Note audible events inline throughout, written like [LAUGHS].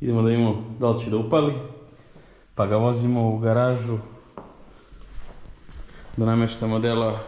Idemo da vidimo da li će da upali. Pa ga vozimo u garažu. Da nameštamo dela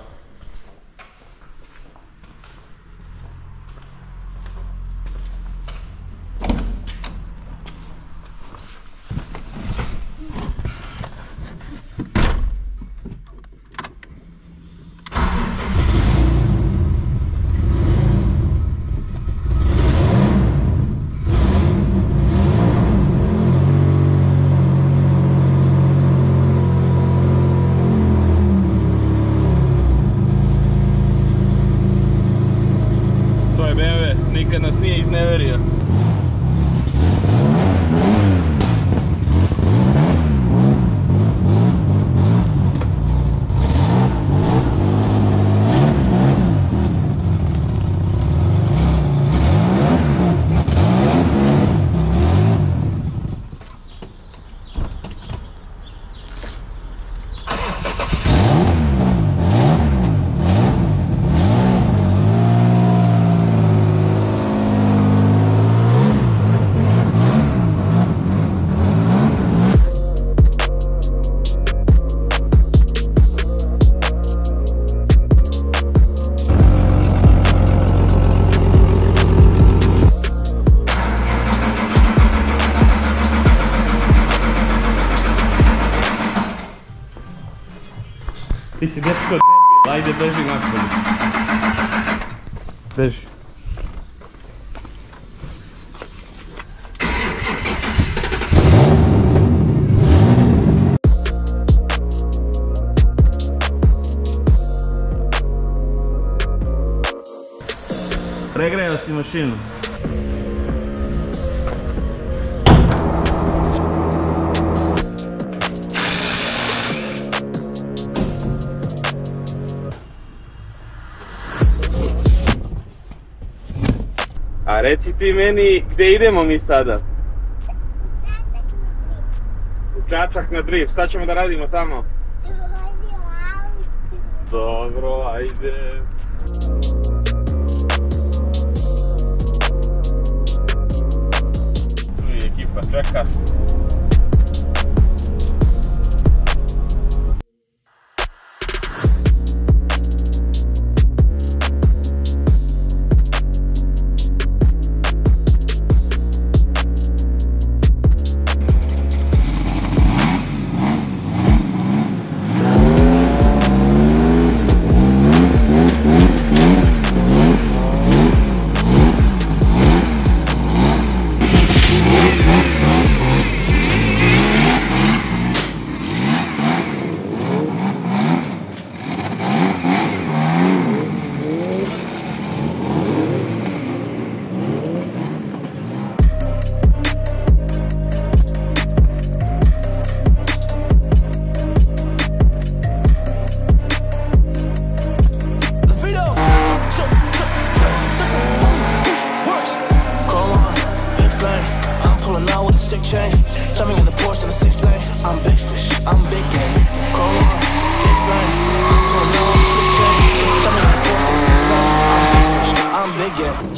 Ti si dečko debil, ajde beži napolje. Beži. Pregrejao si mašinu. Reci ti meni gdje idemo mi sada? U Čačak na drift, šta ćemo da radimo tamo? Dobro, ajde. Tu ekipa čeka.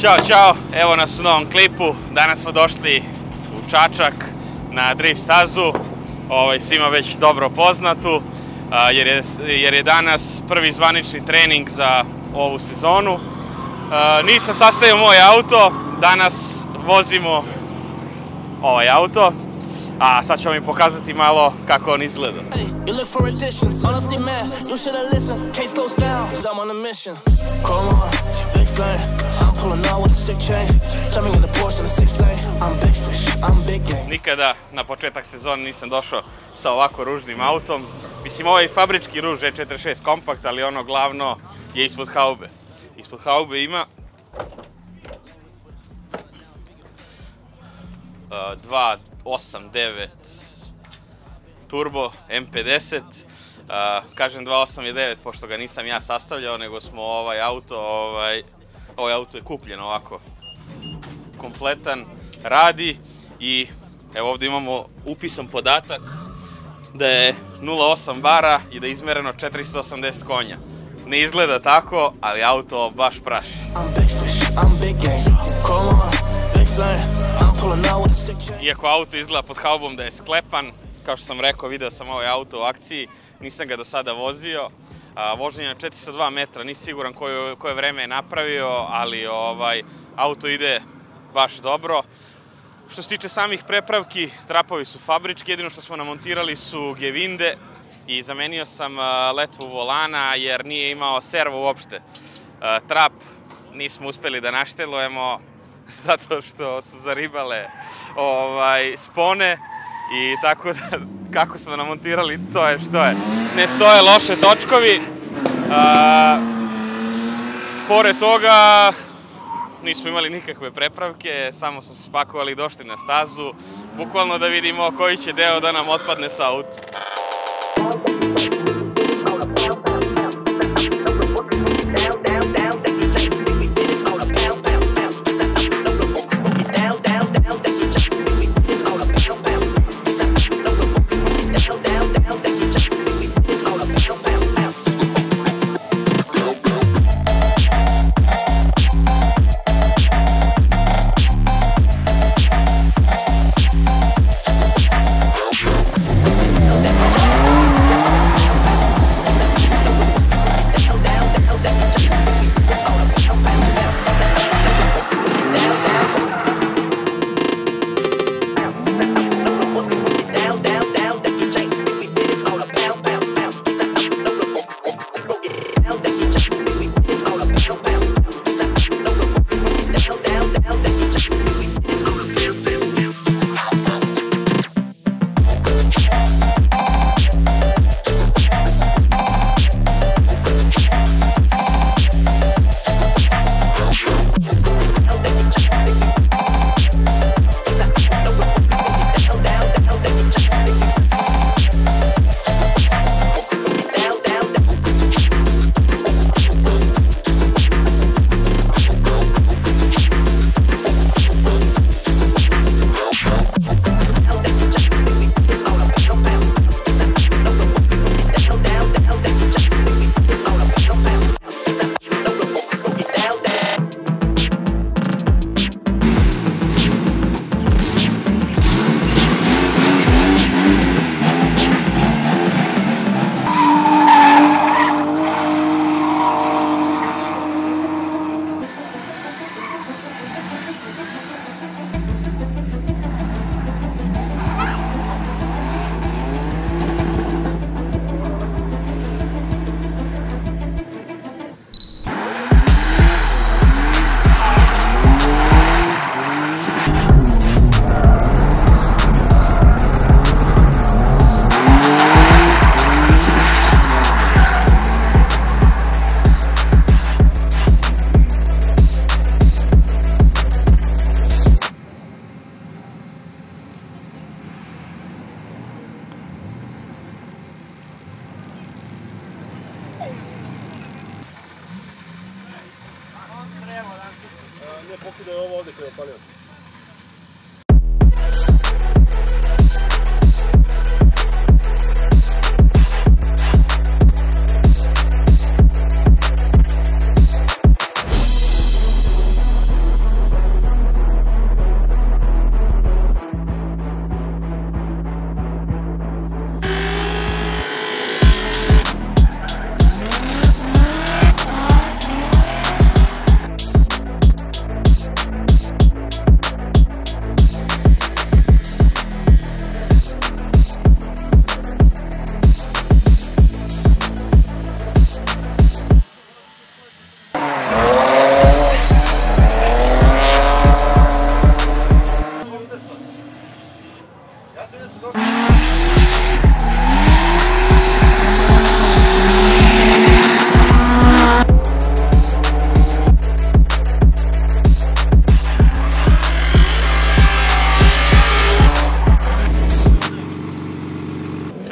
Ćao, čao, evo nas u novom klipu. Danas smo došli u Čačak na drift stazu, ovaj, svima već dobro poznatu, jer je, danas prvi zvanični trening za ovu sezonu. Nisam sastavio moj auto, danas vozimo ovaj auto, a sad ću vam pokazati malo kako on izgleda. Nikada na početak sezone nisam došao sa ovako ružnim autom. Mislim, ovaj fabrički ruž E46 kompakt, ali ono glavno je ispod haube. Ispod haube ima uh, 289 turbo M50. Uh, kažem 289 pošto ga nisam ja sastavljao, nego smo ovaj auto, ovaj, ovaj auto je kupljen ovako kompletan, radi i evo ovdje imamo upisan podatak da je 0,8 bara i da je izmjereno 480 konja. Ne izgleda tako, ali auto baš praši. Iako auto izgleda pod haubom da je sklepan, kao što sam rekao, video sam ovaj auto u akciji, nisam ga do sada vozio. A, vožnje na 402 metra, nisi siguran koje, koje vreme je napravio, ali ovaj, auto ide baš dobro. Što se tiče samih prepravki, trapovi su fabrički, jedino što smo namontirali su gevinde i zamenio sam letvu volana jer nije imao servo uopšte. Trap nismo uspeli da naštelujemo [LAUGHS] zato što su zaribale ovaj, spone i tako da kako smo namontirali to je što je. Ne stoje loše točkovi. A, pored toga nismo imali nikakve prepravke, samo smo se spakovali i došli na stazu, bukvalno da vidimo koji će deo da nam otpadne sa auta.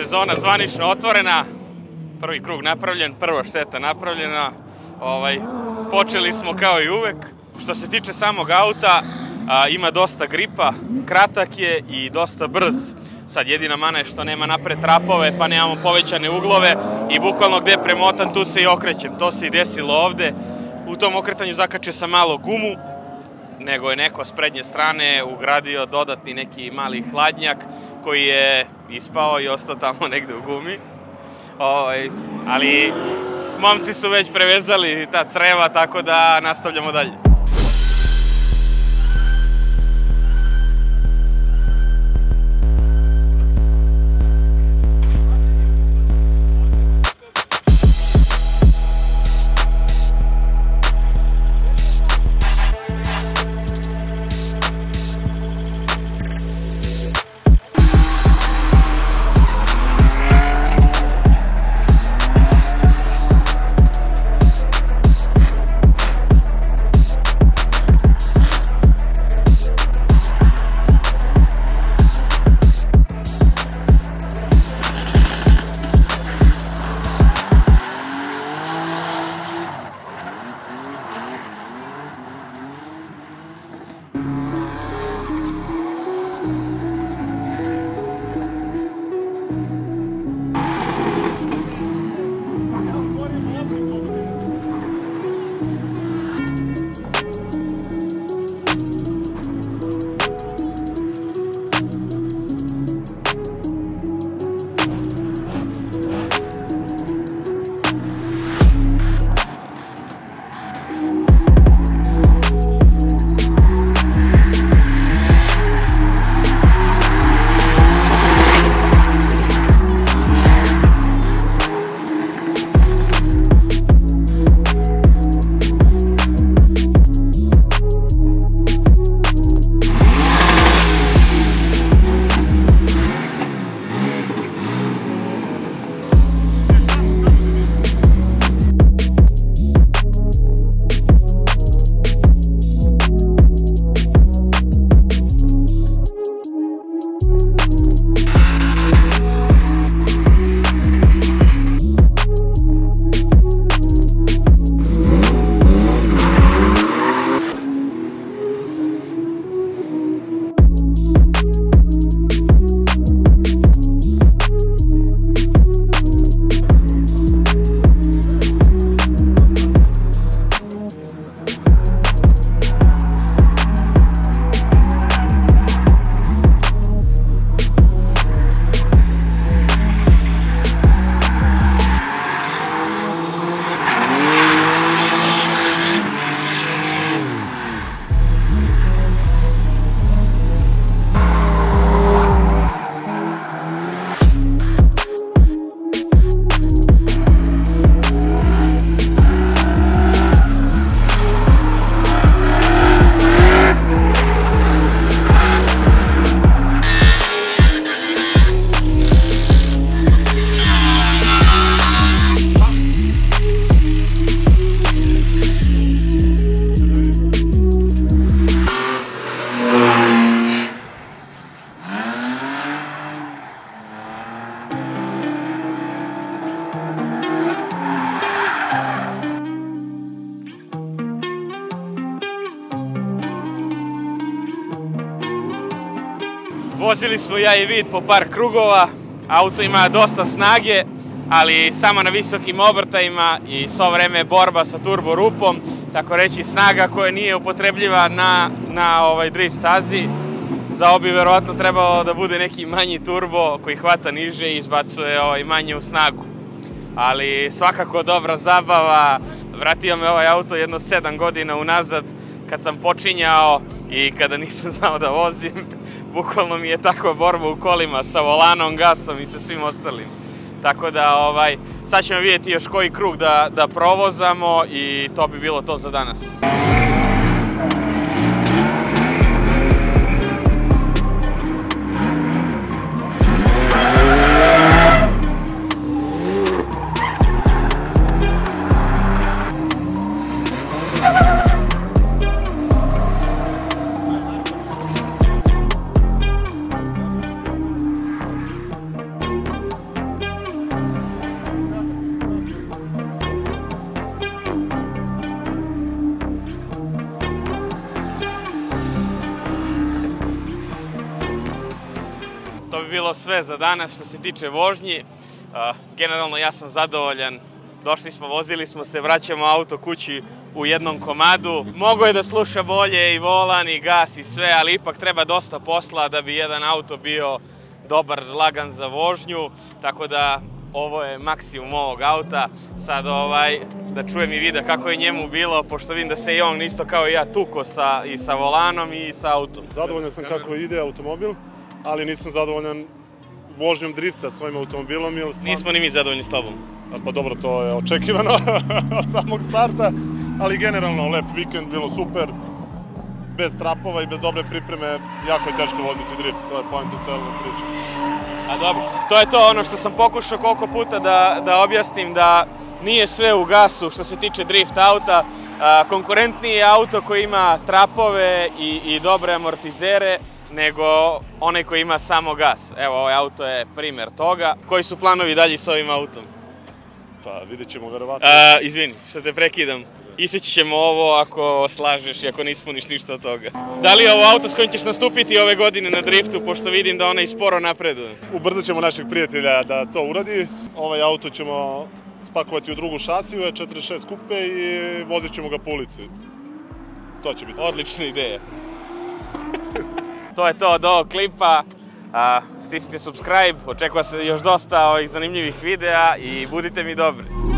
Sezona zvanično otvorena, prvi krug napravljen, prva šteta napravljena. Ovaj, počeli smo kao i uvek. Što se tiče samog auta, a, ima dosta gripa, kratak je i dosta brz. Sad jedina mana je što nema napred trapove, pa nemamo povećane uglove i bukvalno gde premotan tu se i okrećem. To se i desilo ovde. U tom okretanju zakačio sam malo gumu nego je neko s prednje strane ugradio dodatni neki mali hladnjak koji je ispao i ostao tamo negde u gumi. Ovaj, ali momci su već prevezali ta creva, tako da nastavljamo dalje. Vozili smo ja i Vid po par krugova, auto ima dosta snage, ali samo na visokim obrtajima i svo vreme borba sa turbo rupom, tako reći snaga koja nije upotrebljiva na, na ovaj drift stazi. Za obi verovatno trebao da bude neki manji turbo koji hvata niže i izbacuje ovaj manju snagu. Ali svakako dobra zabava, vratio me ovaj auto jedno sedam godina unazad kad sam počinjao i kada nisam [LAUGHS] znao da vozim. Bukvalno mi je takva borba u kolima sa volanom, gasom i sa svim ostalim. Tako da ovaj, sad ćemo vidjeti još koji krug da, da provozamo i to bi bilo to za danas. Sve za danas što se tiče vožnji. Uh, generalno ja sam zadovoljan. Došli smo, vozili smo se, vraćamo auto kući u jednom komadu. Mogo je da sluša bolje i volan i gas i sve, ali ipak treba dosta posla da bi jedan auto bio dobar, lagan za vožnju, tako da ovo je maksimum ovog auta. Sad ovaj, da čujem i vide kako je njemu bilo, pošto vidim da se i on isto kao i ja tuko sa, i sa volanom i sa autom. Zadovoljan sam kako ide automobil, ali nisam zadovoljan vožnjom drifta svojim automobilom. Jer stvarno- Nismo ni mi zadovoljni s tobom. Pa dobro, to je očekivano [LAUGHS] od samog starta, ali generalno lep vikend, bilo super. Bez trapova i bez dobre pripreme jako je teško voziti drift, to je poenta cele priče. A dobro, to je to ono što sam pokušao koliko puta da, da objasnim da nije sve u gasu što se tiče drift auta. Konkurentniji je auto koji ima trapove i, i dobre amortizere nego onaj koji ima samo gas. Evo, ovaj auto je primjer toga. Koji su planovi dalje s ovim autom? Pa vidjet ćemo verovatno. A, izvini, što te prekidam. Iseći ćemo ovo ako slažeš i ako ne ispuniš ništa od toga. Da li je ovo auto s kojim ćeš nastupiti ove godine na driftu, pošto vidim da onaj sporo napreduje? Ubrzat ćemo našeg prijatelja da to uradi. Ovaj auto ćemo spakovati u drugu šasiju, je 46 kupe i vozit ćemo ga po ulici. To će biti. Odlična ideja. [LAUGHS] to je to od ovog klipa. Stisnite subscribe, očekuje se još dosta ovih zanimljivih videa i budite mi dobri.